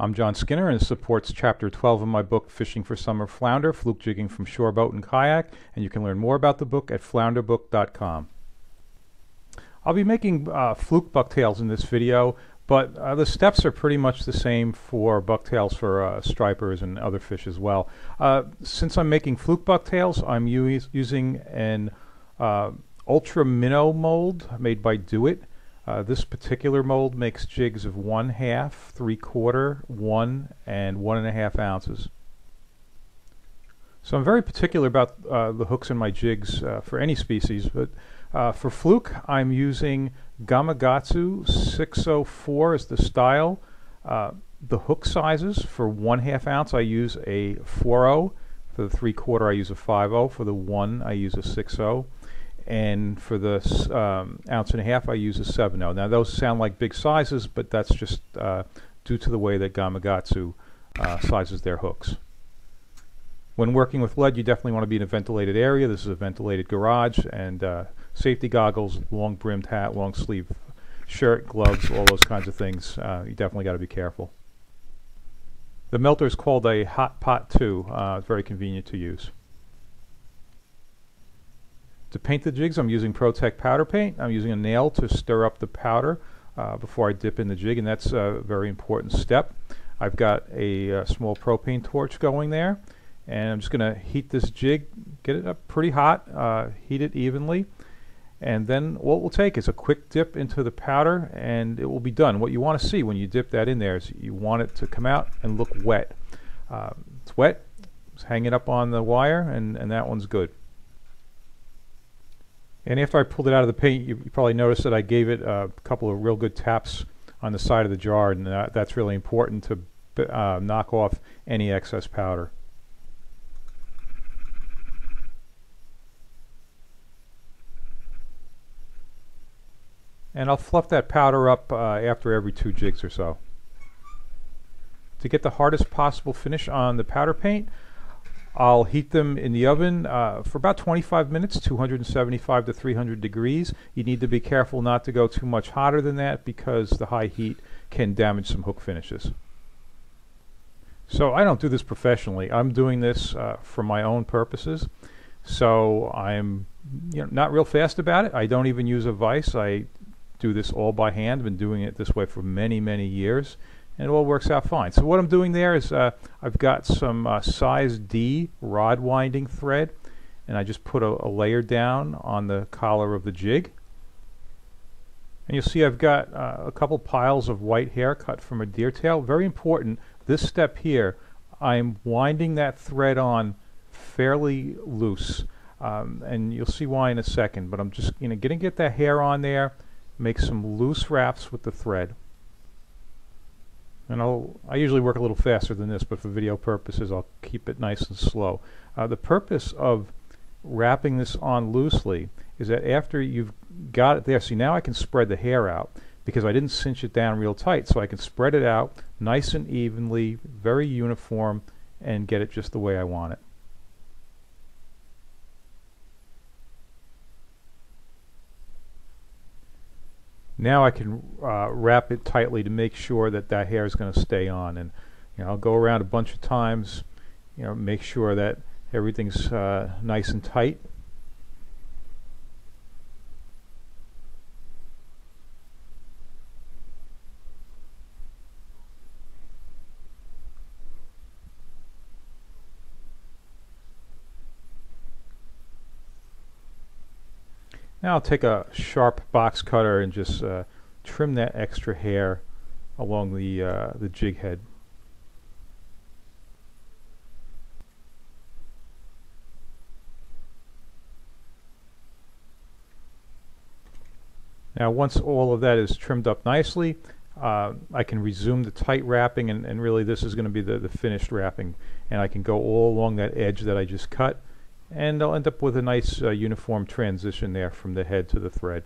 I'm John Skinner, and it supports Chapter 12 of my book, Fishing for Summer Flounder, Fluke Jigging from Shore Boat and Kayak, and you can learn more about the book at flounderbook.com. I'll be making uh, fluke bucktails in this video, but uh, the steps are pretty much the same for bucktails for uh, stripers and other fish as well. Uh, since I'm making fluke bucktails, I'm using an uh, ultra minnow mold made by Do It. Uh, this particular mold makes jigs of one half, three quarter, one, and one and a half ounces. So I'm very particular about uh, the hooks in my jigs uh, for any species, but uh, for fluke I'm using Gamakatsu 604 as the style. Uh, the hook sizes for one half ounce I use a 4.0. For the three quarter I use a 5.0. For the one I use a 6.0 and for the um, ounce and a half I use a 7 Now those sound like big sizes, but that's just uh, due to the way that Gamakatsu uh, sizes their hooks. When working with lead, you definitely want to be in a ventilated area. This is a ventilated garage, and uh, safety goggles, long brimmed hat, long sleeve shirt, gloves, all those kinds of things. Uh, you definitely got to be careful. The melter is called a hot pot 2. Uh, it's very convenient to use. To paint the jigs, I'm using Pro-Tec powder paint. I'm using a nail to stir up the powder uh, before I dip in the jig, and that's a very important step. I've got a, a uh, small propane torch going there, and I'm just going to heat this jig, get it up pretty hot, uh, heat it evenly, and then what we'll take is a quick dip into the powder, and it will be done. What you want to see when you dip that in there is you want it to come out and look wet. Uh, it's wet, it's hanging up on the wire, and, and that one's good. And after I pulled it out of the paint, you, you probably noticed that I gave it a couple of real good taps on the side of the jar, and that, that's really important to uh, knock off any excess powder. And I'll fluff that powder up uh, after every two jigs or so. To get the hardest possible finish on the powder paint, I'll heat them in the oven uh, for about 25 minutes, 275 to 300 degrees. You need to be careful not to go too much hotter than that because the high heat can damage some hook finishes. So I don't do this professionally. I'm doing this uh, for my own purposes. So I'm you know, not real fast about it. I don't even use a vise. I do this all by hand. I've been doing it this way for many, many years and it all works out fine. So what I'm doing there is uh, I've got some uh, size D rod winding thread and I just put a, a, layer down on the collar of the jig. And you'll see I've got uh, a couple piles of white hair cut from a deer tail. Very important, this step here, I'm winding that thread on fairly loose. Um, and you'll see why in a second, but I'm just you know, going to get that hair on there, make some loose wraps with the thread and I'll I usually work a little faster than this but for video purposes I'll keep it nice and slow. Uh, the purpose of wrapping this on loosely is that after you've got it there see now I can spread the hair out because I didn't cinch it down real tight. So I can spread it out nice and evenly very uniform and get it just the way I want it Now I can uh, wrap it tightly to make sure that that hair is going to stay on. And you know, I'll go around a bunch of times, you know, make sure that everything's uh, nice and tight. Now I'll take a sharp box cutter and just uh, trim that extra hair along the, uh, the jig head. Now once all of that is trimmed up nicely, uh, I can resume the tight wrapping and, and really this is going to be the, the finished wrapping and I can go all along that edge that I just cut and I'll end up with a nice uh, uniform transition there from the head to the thread.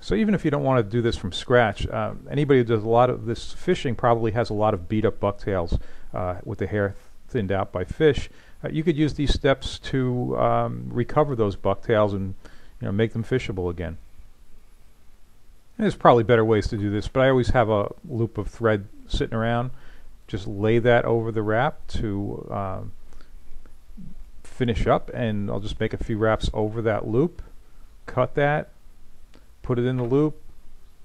So even if you don't want to do this from scratch, uh, anybody who does a lot of this fishing probably has a lot of beat up bucktails uh, with the hair thinned out by fish. Uh, you could use these steps to um, recover those bucktails and you know make them fishable again. And there's probably better ways to do this, but I always have a loop of thread sitting around. Just lay that over the wrap to um, finish up, and I'll just make a few wraps over that loop, cut that, put it in the loop,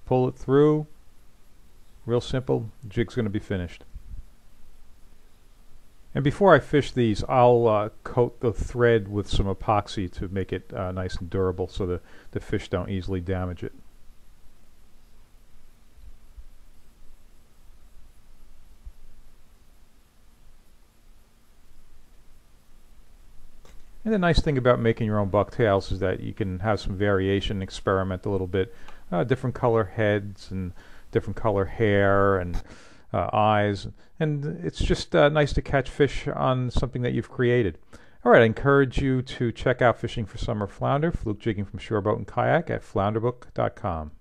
pull it through. Real simple, jig's going to be finished. And before I fish these, I'll uh, coat the thread with some epoxy to make it uh, nice and durable so the, the fish don't easily damage it. And the nice thing about making your own bucktails is that you can have some variation, experiment a little bit. Uh, different color heads and different color hair and uh, eyes. And it's just uh, nice to catch fish on something that you've created. All right, I encourage you to check out Fishing for Summer Flounder, fluke jigging from shoreboat and kayak at flounderbook.com.